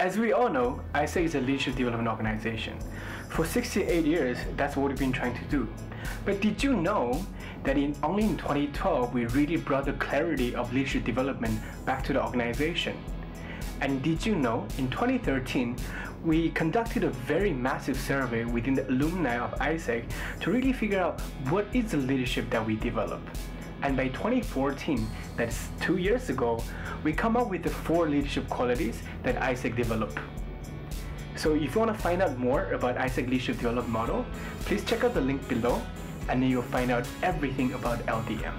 As we all know, AIESEC is a leadership development organization. For 68 years, that's what we've been trying to do. But did you know that in only in 2012 we really brought the clarity of leadership development back to the organization? And did you know in 2013 we conducted a very massive survey within the alumni of AIESEC to really figure out what is the leadership that we develop. And by 2014, that's two years ago, we come up with the four leadership qualities that AIESEC developed. So if you want to find out more about AIESEC leadership development model, please check out the link below and then you'll find out everything about LDM.